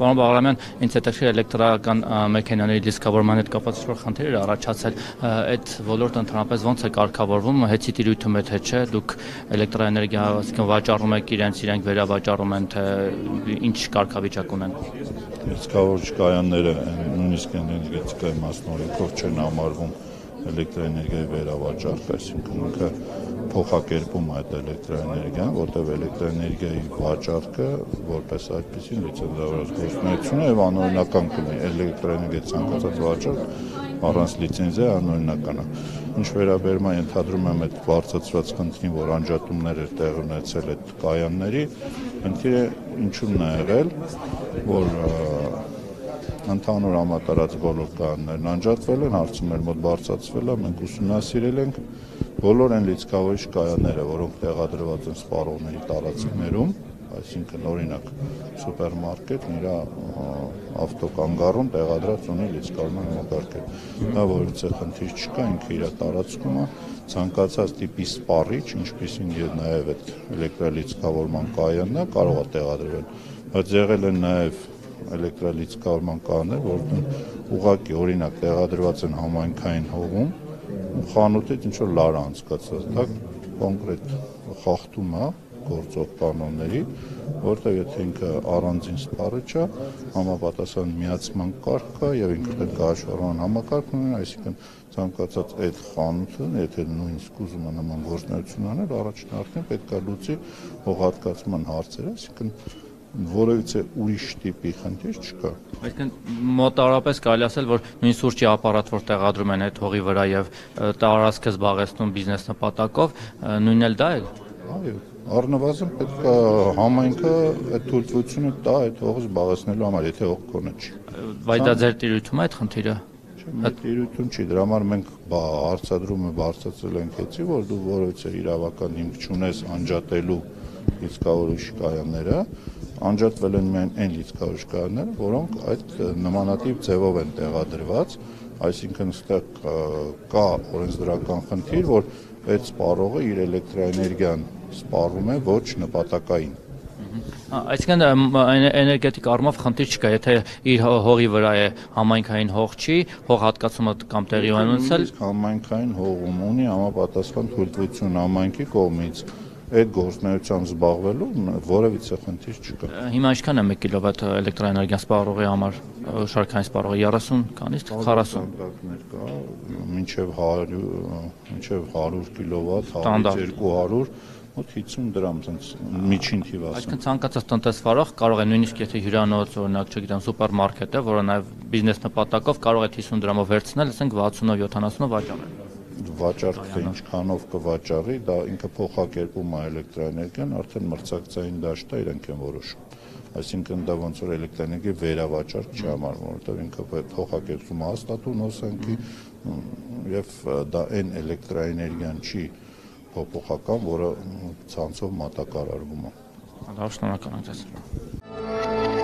Պարոն Բաղրամյան, ինձ հետաքրքիր էլեկտրական մեքենաների դիսկավորման հետ կապված ինչ-որ խնդիրներ առաջացել, այդ ոլորտը ընդհանրապես ո՞նց է կարգավորվում, հեծի տիրույթում է թե չէ, դուք էլեկտրոէներգիա, ասիկան վաճառում եք իրենց, իրենք վերավաճառում են, թե ինչ կարգավիճակ ունեն։ Դիսկավոր կայանները նույնիսկ էներգետիկայի մասնորոքով չեն համարվում էլեկտրոէներգիայի վերավաճառք, այսինքն ինքը փոխակերպում այդ էլեկտրոէներգիան, որտեղ էլեկտրոէներգիայի վաճառքը որպես այդպեսին լիցենզավորված գործունեություն է եւ անօրինական կլինի էլեկտրոէներգիա ցանկացած վաճառք առանց լիցենզիա անօրինական է։ Ինչ վերաբերում է ընդհանրում եմ այդ բարձրացված խնդրին, որ անջատումներ էր տեղ ունեցել այդ կայանների, խնդիրը ինչու՞մն է եղել, որ ընդհանուր համատարած բոլոր կանոններն անջատվել են, հարցը մեր մոտ բարձրացվել է, մենք ուսումնասիրել ենք բոլոր այն լիցքավորիչ կայանները, որոնք տեղադրված են սպառողների տարածքներում, այսինքն օրինակ սուպերմարկետ իր ավտոկանգառում տեղադրած ունի լիցքավորման համակարգեր։ Դա որից է խնդիր չկա, ինքը իր տարածքում է ցանկացած տիպի սպառիչ, ինչպիսին եւ նաեւ այդ էլեկտրալիցքավորման կայանն է կարող է տեղադրվել։ Բայց եղել են նաեւ էլեկտրալիցկալման կաներ, որտեղ ուղակի օրինակ տեղադրված են համայնքային հողում ու խանութից ինչ որ լար անցկացած, դա կոնկրետ խախտում է գործող կանոնների, որտեղ եթե ինքը առանձին սպառիչ է, համապատասխան միացման կարգ կա եւ ինքը պետք է հաշվառման համակարգ ունենա, այսինքն ցանկացած այդ խանութը, եթե նույնիսկ ուզում է նման գործունեություն անել, առաջնահերթին պետք է լուծի հողատկացման հարցերը, այսինքն որևիցե ուրիշ տիպի խնդիր չկա։ Այսինքն մոտարապես կարելի ասել, որ նույն սուրճի ապարատ, որ տեղադրում են այդ հողի վրա եւ տարածքը զբաղեցնում բիզնես նպատակով, նույնն էլ դա է։ Այո, առնվազն պետք է համայնքը այդ թույլտվությունը տա այդ հողը զբաղեցնելու համար, եթե հող կոնը չի։ Բայց դա ձեր տիրույթում է այդ խնդիրը։ տիրույթում չի, դրա համար մենք հարցադրումը բարձրացրել ենք էցի, որ դու որովհետեւ իրավական հիմք չունես անջատելու իսկավորիչ կայանները, անջատվել են միայն այն լիցքավորժկանները, որոնք այդ նմանատիպ ձևով են տեղադրված, այսինքն այստեղ կա օրենսդրական խնդիր, որ այդ սպառողը իր էլեկտրոէներգիան սպառում է ոչ նպատակային Այսինքն էներգետիկ առումով խնդիր չկա, եթե իր հողի վրա է համայնքային հող չի, հող հատկացումը կամ տեղի ունեցել, համայնքային հողում ունի համապատասխան թույլտվություն համայնքի կողմից այդ գործնեությամբ զբաղվելու որևիցե խնդիր չկա։ Հիմա ինչքան է 1 կիլովատ էլեկտրոէներգիա սպառողի համար շարքային սպառողը 30 քանից 40 կա, մինչև 100 մինչև 100 կիլովատ, 100-200 մոտ 50 դրամ ցած միջին թիվ ասեմ։ Այսինքն ցանկացած տնտեսվարող կարող է նույնիսկ եթե հյուրանոց օրինակ, չգիտեմ, սուպերմարկետ է, որը նաև բիզնես նպատակով կարող է 50 դրամով վերցնել, ասենք 60-ով 70-ով վաճառել վաճառքը ինչքանով կվաճառի, դա ինքը փոխակերպում է էլեկտրոէներգիան, արդեն մրցակցային դաշտ է, իրենք են որոշում։ Այսինքն դա ոնց որ էլեկտրոէներգիա վերավաճառ չի համարվում, որովհետև ինքը փոխակերպում է հաստատուն հոսանքի եւ դա այն էլեկտրոէներգիան չի փոփոխական, որը ցանցով մատակարարվում է։ Լավ, շնորհակալ եմ ձեզ։